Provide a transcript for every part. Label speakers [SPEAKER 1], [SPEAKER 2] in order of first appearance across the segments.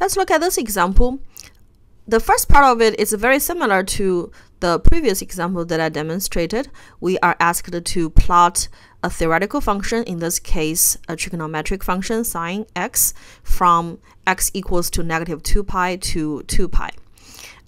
[SPEAKER 1] let's look at this example. The first part of it is very similar to the previous example that I demonstrated. We are asked to plot a theoretical function, in this case, a trigonometric function sine x from x equals to negative 2 pi to 2 pi.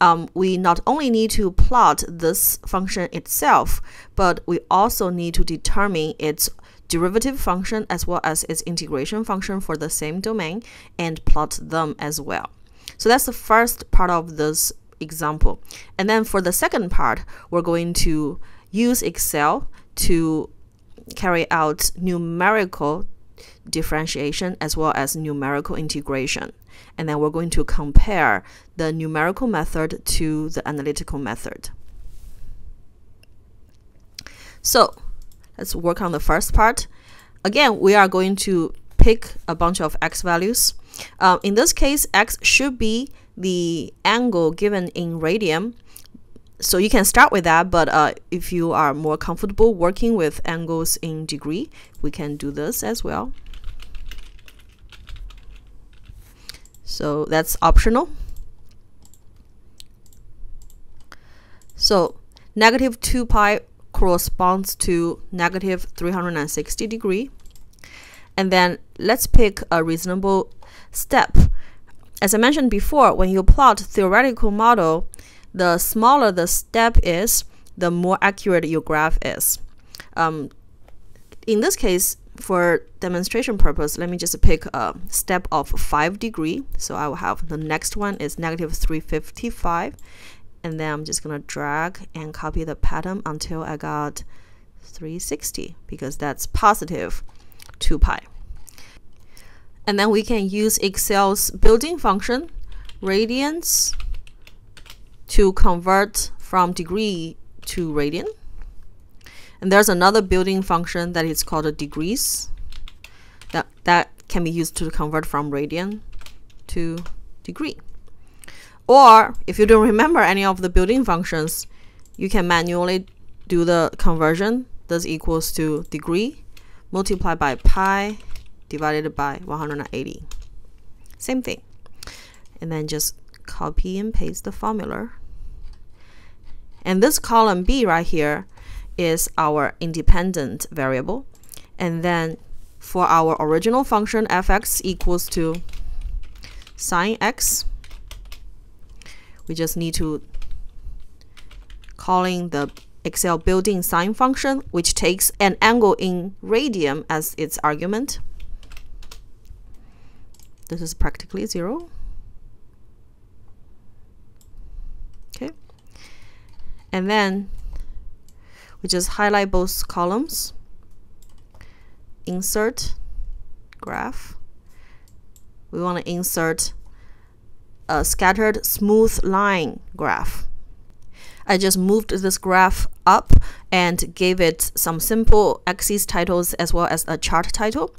[SPEAKER 1] Um, we not only need to plot this function itself, but we also need to determine its derivative function as well as its integration function for the same domain and plot them as well. So that's the first part of this example. And then for the second part, we're going to use Excel to carry out numerical differentiation as well as numerical integration. And then we're going to compare the numerical method to the analytical method. So let's work on the first part. Again, we are going to pick a bunch of x values. Um, in this case, x should be the angle given in radian. So you can start with that, but uh, if you are more comfortable working with angles in degree, we can do this as well. So that's optional. So negative 2 pi corresponds to negative 360 degree. And then let's pick a reasonable step. As I mentioned before, when you plot theoretical model, the smaller the step is, the more accurate your graph is. Um, in this case, for demonstration purpose, let me just pick a step of 5 degree. So I will have the next one is negative 355 and then I'm just gonna drag and copy the pattern until I got 360 because that's positive 2 pi. And then we can use Excel's built-in function, radians, to convert from degree to radian. And there's another built-in function that is called degrees that, that can be used to convert from radian to degree. Or if you don't remember any of the built-in functions, you can manually do the conversion. This equals to degree multiplied by pi divided by 180. Same thing. And then just copy and paste the formula. And this column B right here is our independent variable. And then for our original function fx equals to sine x we just need to calling the Excel built-in sine function, which takes an angle in radian as its argument. This is practically zero. Okay. And then we just highlight both columns, insert graph. We want to insert a scattered smooth line graph. I just moved this graph up and gave it some simple axis titles as well as a chart title.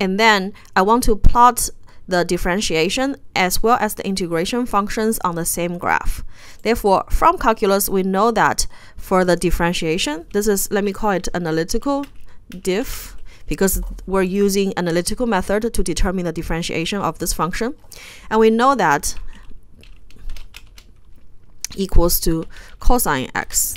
[SPEAKER 1] And then I want to plot the differentiation as well as the integration functions on the same graph. Therefore, from calculus, we know that for the differentiation, this is, let me call it analytical diff because we're using analytical method to determine the differentiation of this function. And we know that equals to cosine x.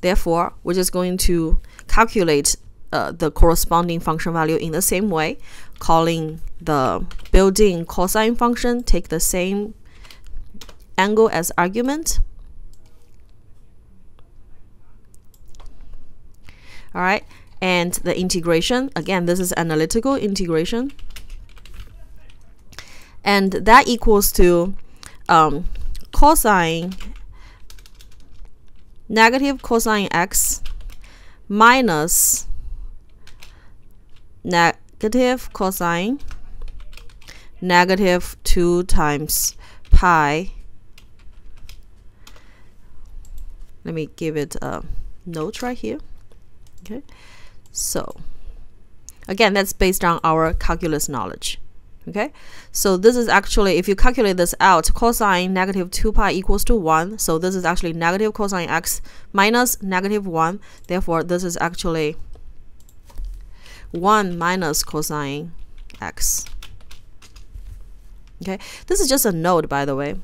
[SPEAKER 1] Therefore, we're just going to calculate uh, the corresponding function value in the same way, calling the built-in cosine function, take the same angle as argument. All right, and the integration, again, this is analytical integration. And that equals to um, cosine negative cosine x minus negative cosine negative 2 times pi. Let me give it a note right here. Okay. So again that's based on our calculus knowledge okay? So this is actually if you calculate this out cosine negative 2 pi equals to 1 so this is actually negative cosine x minus negative 1 therefore this is actually 1 minus cosine x. Okay, this is just a node, by the way.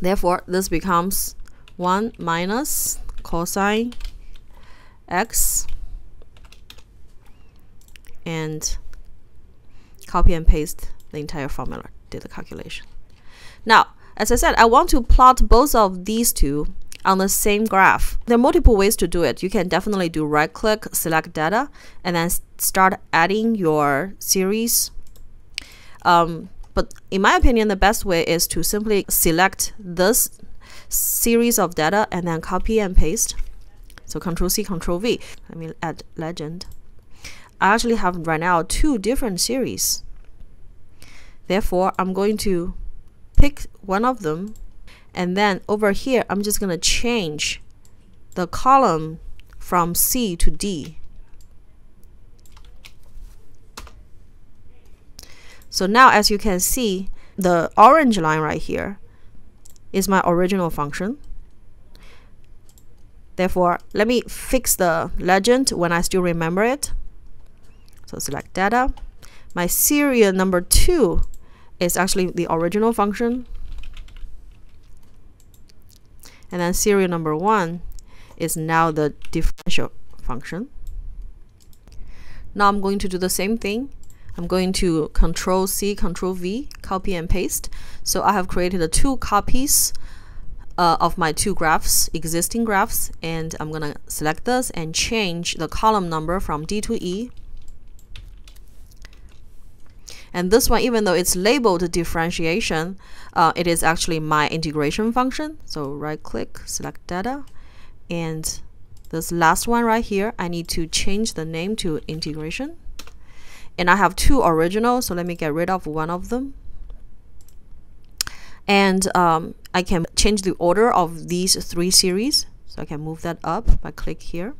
[SPEAKER 1] Therefore, this becomes 1 minus cosine x and copy and paste the entire formula, did the calculation. Now, as I said, I want to plot both of these two on the same graph. There are multiple ways to do it. You can definitely do right click, select data, and then start adding your series. Um, but in my opinion, the best way is to simply select this series of data and then copy and paste. So Control C, Control V. Let me add legend. I actually have right now two different series. Therefore, I'm going to pick one of them and then over here I'm just going to change the column from C to D. So now as you can see the orange line right here is my original function. Therefore, let me fix the legend when I still remember it. So select data. My serial number two is actually the original function. And then serial number one is now the differential function. Now I'm going to do the same thing. I'm going to control C, control V, copy and paste. So I have created two copies uh, of my two graphs, existing graphs, and I'm gonna select this and change the column number from D to E and this one, even though it's labeled differentiation, uh, it is actually my integration function. So right click, select data. And this last one right here, I need to change the name to integration. And I have two original, so let me get rid of one of them. And um, I can change the order of these three series. So I can move that up by click here.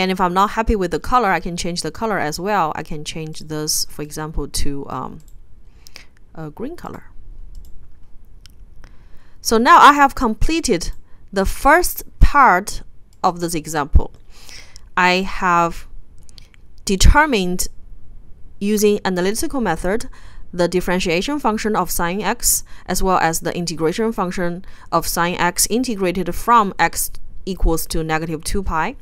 [SPEAKER 1] And if I'm not happy with the color, I can change the color as well. I can change this, for example, to um, a green color. So now I have completed the first part of this example. I have determined using analytical method the differentiation function of sine x as well as the integration function of sine x integrated from x equals to negative 2 pi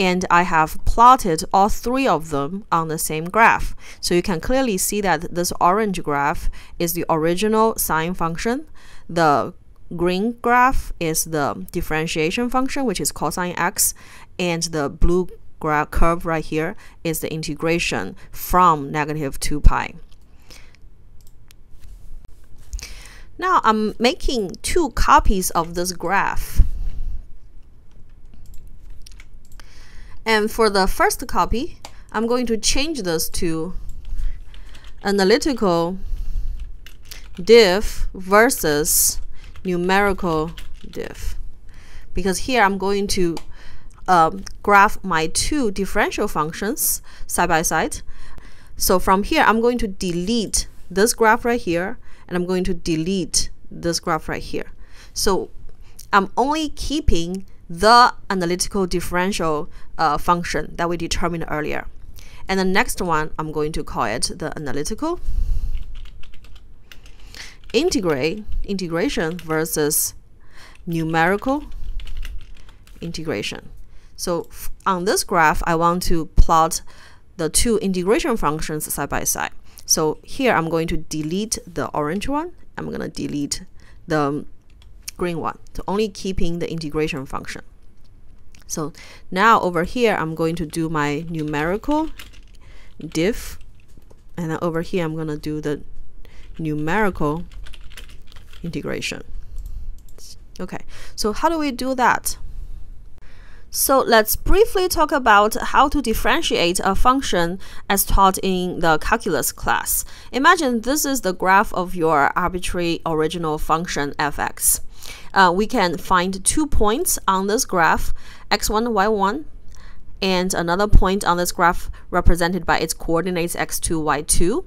[SPEAKER 1] and I have plotted all three of them on the same graph. So you can clearly see that this orange graph is the original sine function. The green graph is the differentiation function, which is cosine x, and the blue curve right here is the integration from negative 2 pi. Now I'm making two copies of this graph. And for the first copy, I'm going to change this to analytical diff versus numerical diff. Because here I'm going to um, graph my two differential functions side by side. So from here, I'm going to delete this graph right here, and I'm going to delete this graph right here. So I'm only keeping the analytical differential uh, function that we determined earlier. And the next one, I'm going to call it the analytical integrate integration versus numerical integration. So on this graph, I want to plot the two integration functions side by side. So here I'm going to delete the orange one. I'm going to delete the green one. So only keeping the integration function. So now over here, I'm going to do my numerical diff. And then over here, I'm going to do the numerical integration. Okay, so how do we do that? So let's briefly talk about how to differentiate a function as taught in the calculus class. Imagine this is the graph of your arbitrary original function fx uh, we can find two points on this graph, x1, y1, and another point on this graph represented by its coordinates x2, y2.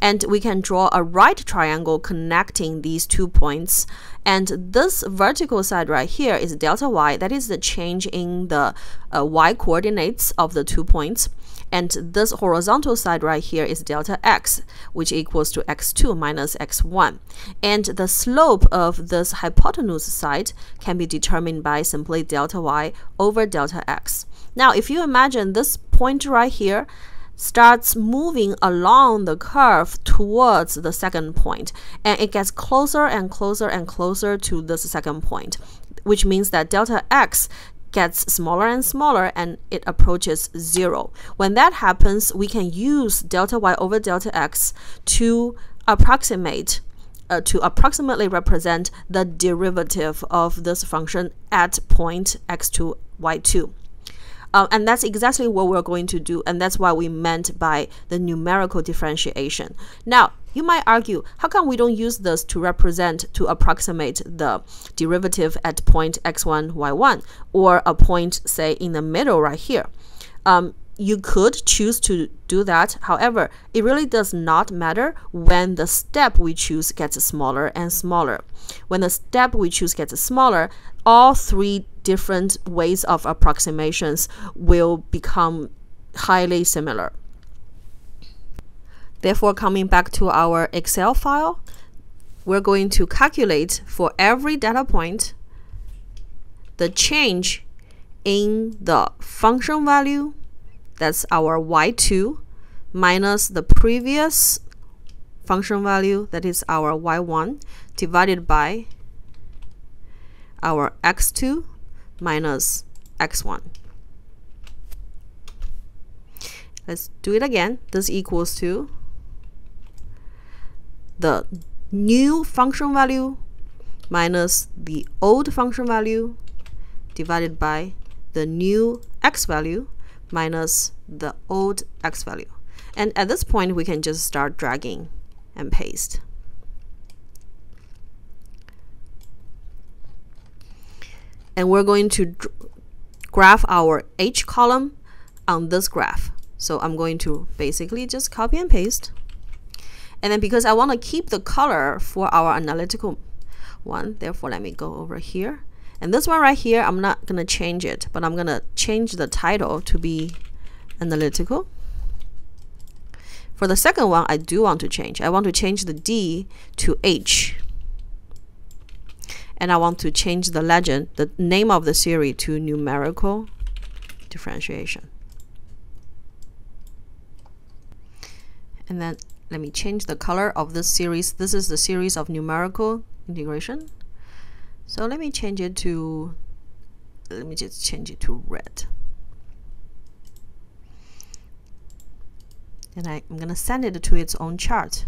[SPEAKER 1] And we can draw a right triangle connecting these two points. And this vertical side right here is delta y, that is the change in the uh, y coordinates of the two points. And this horizontal side right here is delta x, which equals to x2 minus x1. And the slope of this hypotenuse side can be determined by simply delta y over delta x. Now, if you imagine this point right here, starts moving along the curve towards the second point and it gets closer and closer and closer to this second point which means that delta x gets smaller and smaller and it approaches zero. When that happens, we can use delta y over delta x to approximate uh, to approximately represent the derivative of this function at point x2, y2. Um, and that's exactly what we're going to do. And that's what we meant by the numerical differentiation. Now, you might argue, how come we don't use this to represent, to approximate the derivative at point x1, y1, or a point, say, in the middle right here? Um, you could choose to do that. However, it really does not matter when the step we choose gets smaller and smaller. When the step we choose gets smaller, all three different ways of approximations will become highly similar. Therefore, coming back to our Excel file, we're going to calculate for every data point the change in the function value, that's our y2, minus the previous function value, that is our y1, divided by our x2 minus x1. Let's do it again. This equals to the new function value minus the old function value divided by the new x value minus the old x value. And at this point, we can just start dragging and paste. and we're going to graph our H column on this graph. So I'm going to basically just copy and paste. And then because I want to keep the color for our analytical one, therefore let me go over here. And this one right here, I'm not going to change it, but I'm going to change the title to be analytical. For the second one, I do want to change. I want to change the D to H and I want to change the legend, the name of the series to numerical differentiation. And then let me change the color of this series. This is the series of numerical integration. So let me change it to, let me just change it to red. And I, I'm going to send it to its own chart.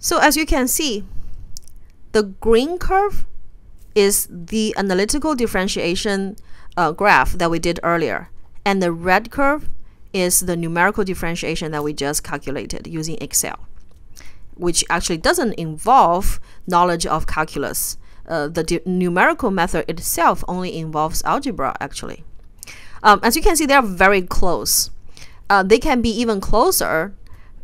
[SPEAKER 1] So as you can see, the green curve is the analytical differentiation uh, graph that we did earlier. And the red curve is the numerical differentiation that we just calculated using Excel, which actually doesn't involve knowledge of calculus. Uh, the numerical method itself only involves algebra, actually. Um, as you can see, they are very close. Uh, they can be even closer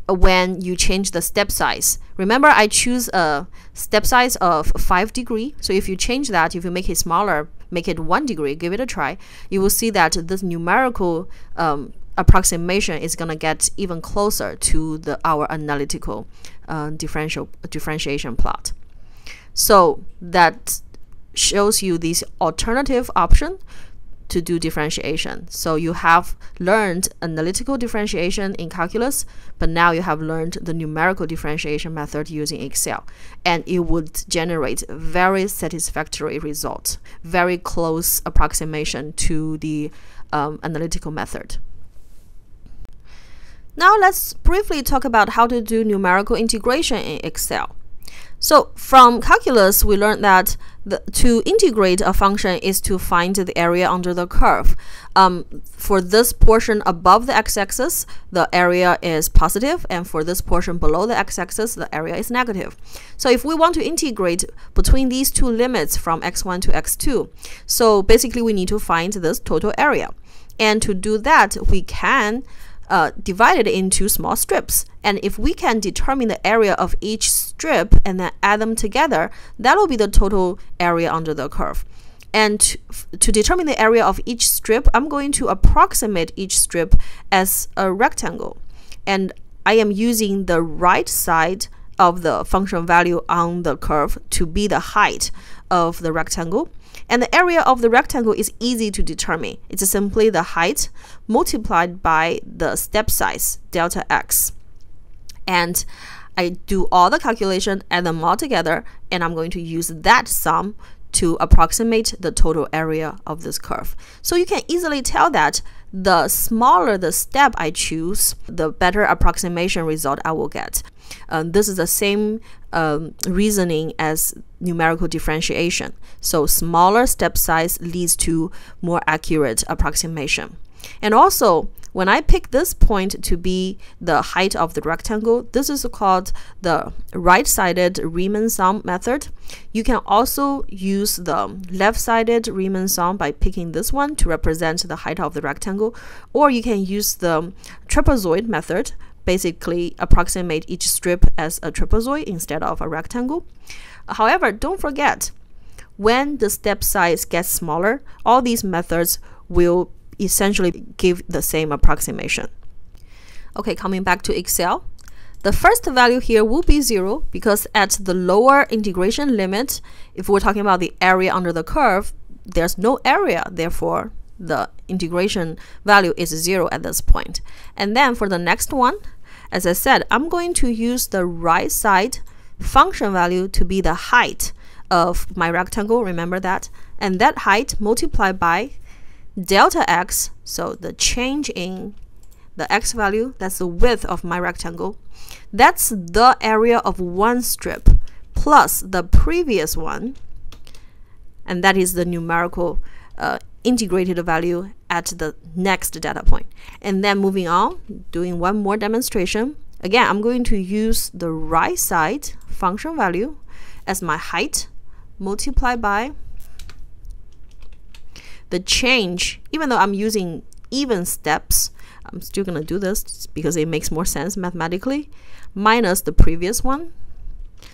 [SPEAKER 1] when you change the step size. Remember, I choose a step size of 5 degree. So if you change that, if you make it smaller, make it 1 degree, give it a try, you will see that this numerical um, approximation is going to get even closer to the our analytical uh, differential differentiation plot. So that shows you this alternative option to do differentiation. So you have learned analytical differentiation in calculus, but now you have learned the numerical differentiation method using Excel. And it would generate very satisfactory results, very close approximation to the um, analytical method. Now let's briefly talk about how to do numerical integration in Excel. So from calculus, we learned that the, to integrate a function is to find the area under the curve. Um, for this portion above the x-axis, the area is positive, and for this portion below the x-axis, the area is negative. So if we want to integrate between these two limits from x1 to x2, so basically we need to find this total area. And to do that, we can uh, divided into small strips. And if we can determine the area of each strip and then add them together, that will be the total area under the curve. And to, to determine the area of each strip, I'm going to approximate each strip as a rectangle. And I am using the right side of the function value on the curve to be the height of the rectangle. And the area of the rectangle is easy to determine. It's simply the height multiplied by the step size, delta x. And I do all the calculation, add them all together, and I'm going to use that sum to approximate the total area of this curve. So you can easily tell that the smaller the step I choose, the better approximation result I will get. Um, this is the same um, reasoning as numerical differentiation. So smaller step size leads to more accurate approximation. And also, when I pick this point to be the height of the rectangle, this is called the right-sided Riemann sum method. You can also use the left-sided Riemann sum by picking this one to represent the height of the rectangle, or you can use the trapezoid method, basically approximate each strip as a trapezoid instead of a rectangle. However, don't forget, when the step size gets smaller, all these methods will essentially give the same approximation. Okay, coming back to Excel. The first value here will be 0 because at the lower integration limit, if we're talking about the area under the curve, there's no area, therefore the integration value is 0 at this point. And then for the next one, as I said, I'm going to use the right side function value to be the height of my rectangle, remember that? And that height multiplied by delta x, so the change in the x value, that's the width of my rectangle, that's the area of one strip plus the previous one, and that is the numerical uh, integrated value at the next data point. And then moving on, doing one more demonstration. Again, I'm going to use the right side function value as my height multiplied by the change, even though I'm using even steps, I'm still going to do this because it makes more sense mathematically, minus the previous one.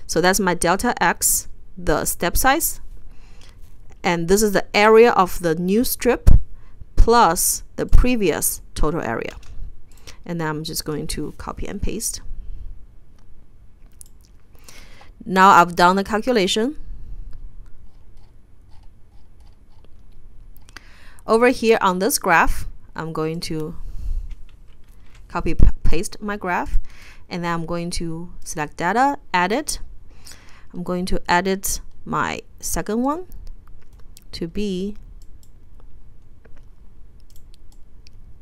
[SPEAKER 1] So that's my delta x, the step size. And this is the area of the new strip plus the previous total area. And then I'm just going to copy and paste. Now I've done the calculation. Over here on this graph, I'm going to copy paste my graph and then I'm going to select data, edit. I'm going to edit my second one to be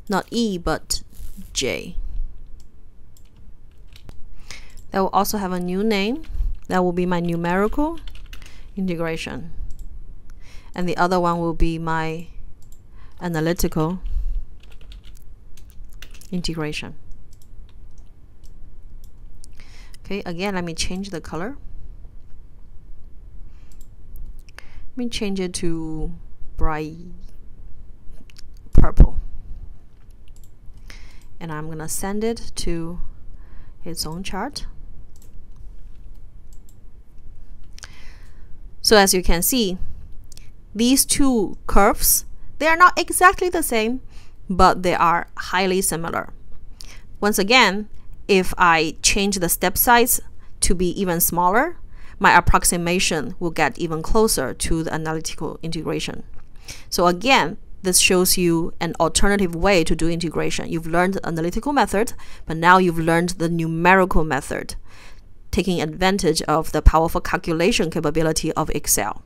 [SPEAKER 1] not E but J. That will also have a new name. That will be my numerical integration. And the other one will be my analytical integration. Okay, again, let me change the color. Let me change it to bright purple. And I'm going to send it to its own chart. So as you can see, these two curves they are not exactly the same, but they are highly similar. Once again, if I change the step size to be even smaller, my approximation will get even closer to the analytical integration. So again, this shows you an alternative way to do integration. You've learned the analytical method, but now you've learned the numerical method, taking advantage of the powerful calculation capability of Excel.